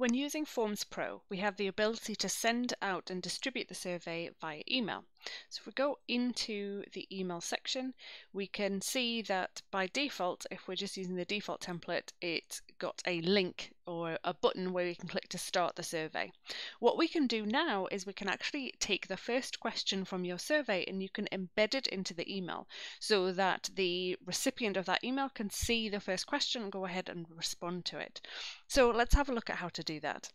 When using Forms Pro, we have the ability to send out and distribute the survey via email. So if we go into the email section, we can see that by default, if we're just using the default template, it's got a link or a button where we can click to start the survey. What we can do now is we can actually take the first question from your survey and you can embed it into the email so that the recipient of that email can see the first question and go ahead and respond to it. So let's have a look at how to do that.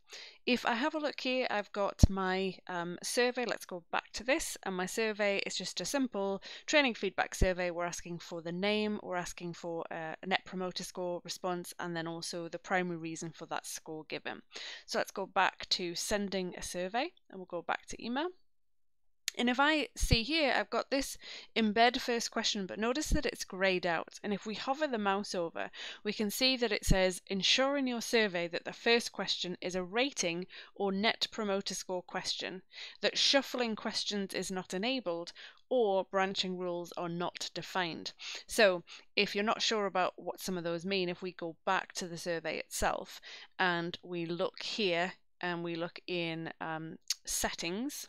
If I have a look here, I've got my um, survey. Let's go back to this. And my survey is just a simple training feedback survey. We're asking for the name, we're asking for a net promoter score response, and then also the primary reason for that score given. So let's go back to sending a survey and we'll go back to email. And if I see here, I've got this embed first question, but notice that it's grayed out. And if we hover the mouse over, we can see that it says, ensure in your survey that the first question is a rating or net promoter score question, that shuffling questions is not enabled, or branching rules are not defined. So if you're not sure about what some of those mean, if we go back to the survey itself and we look here and we look in um, settings,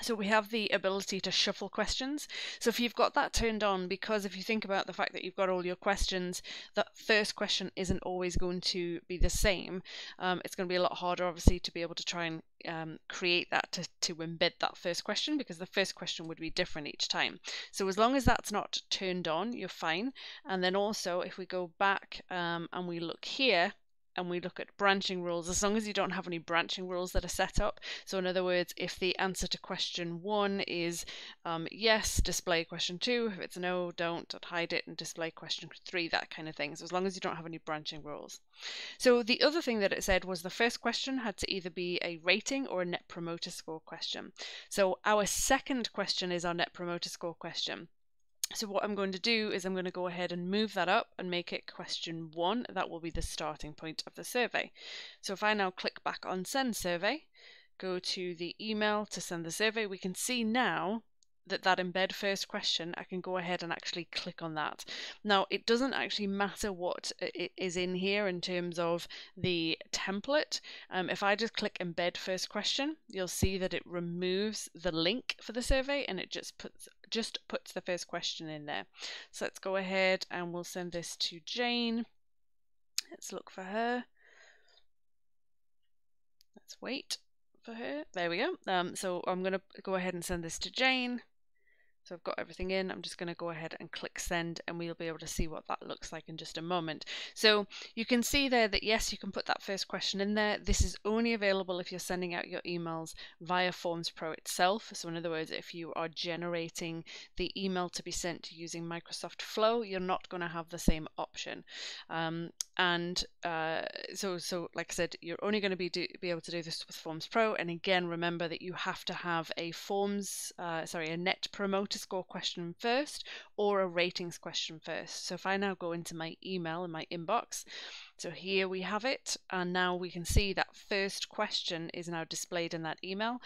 so we have the ability to shuffle questions. So if you've got that turned on, because if you think about the fact that you've got all your questions, that first question isn't always going to be the same. Um, it's going to be a lot harder, obviously, to be able to try and um, create that to, to embed that first question because the first question would be different each time. So as long as that's not turned on, you're fine. And then also, if we go back um, and we look here, and we look at branching rules, as long as you don't have any branching rules that are set up. So, in other words, if the answer to question one is um, yes, display question two. If it's no, don't, hide it and display question three, that kind of thing. So, as long as you don't have any branching rules. So, the other thing that it said was the first question had to either be a rating or a net promoter score question. So, our second question is our net promoter score question. So what I'm going to do is I'm going to go ahead and move that up and make it question one. That will be the starting point of the survey. So if I now click back on send survey, go to the email to send the survey, we can see now that that embed first question, I can go ahead and actually click on that. Now, it doesn't actually matter what is in here in terms of the template. Um, if I just click embed first question, you'll see that it removes the link for the survey and it just puts just puts the first question in there. So let's go ahead and we'll send this to Jane. Let's look for her. Let's wait for her. There we go. Um, so I'm going to go ahead and send this to Jane. So I've got everything in. I'm just going to go ahead and click send and we'll be able to see what that looks like in just a moment. So you can see there that yes, you can put that first question in there. This is only available if you're sending out your emails via Forms Pro itself. So in other words, if you are generating the email to be sent using Microsoft Flow, you're not going to have the same option. Um, and uh, so, so like I said, you're only going to be be able to do this with Forms Pro. And again, remember that you have to have a Forms, uh, sorry, a Net Promoter score question first or a ratings question first. So if I now go into my email and my inbox, so here we have it, and now we can see that first question is now displayed in that email.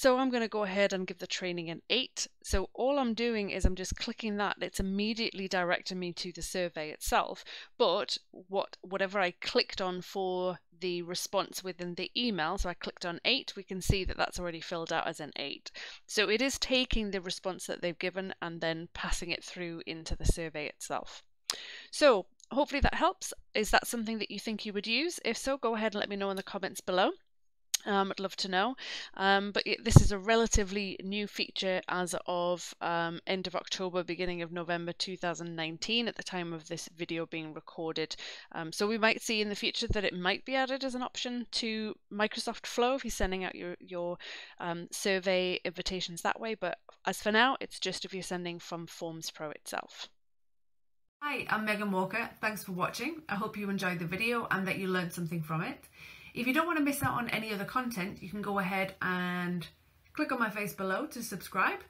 So I'm going to go ahead and give the training an 8. So all I'm doing is I'm just clicking that. It's immediately directing me to the survey itself. But what whatever I clicked on for the response within the email, so I clicked on 8, we can see that that's already filled out as an 8. So it is taking the response that they've given and then passing it through into the survey itself. So hopefully that helps. Is that something that you think you would use? If so, go ahead and let me know in the comments below. Um, I'd love to know. Um, but this is a relatively new feature as of um, end of October, beginning of November 2019 at the time of this video being recorded. Um, so we might see in the future that it might be added as an option to Microsoft Flow if you're sending out your, your um, survey invitations that way. But as for now, it's just if you're sending from Forms Pro itself. Hi, I'm Megan Walker. Thanks for watching. I hope you enjoyed the video and that you learned something from it. If you don't want to miss out on any other content, you can go ahead and click on my face below to subscribe.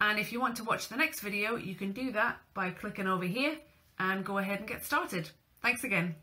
And if you want to watch the next video, you can do that by clicking over here and go ahead and get started. Thanks again.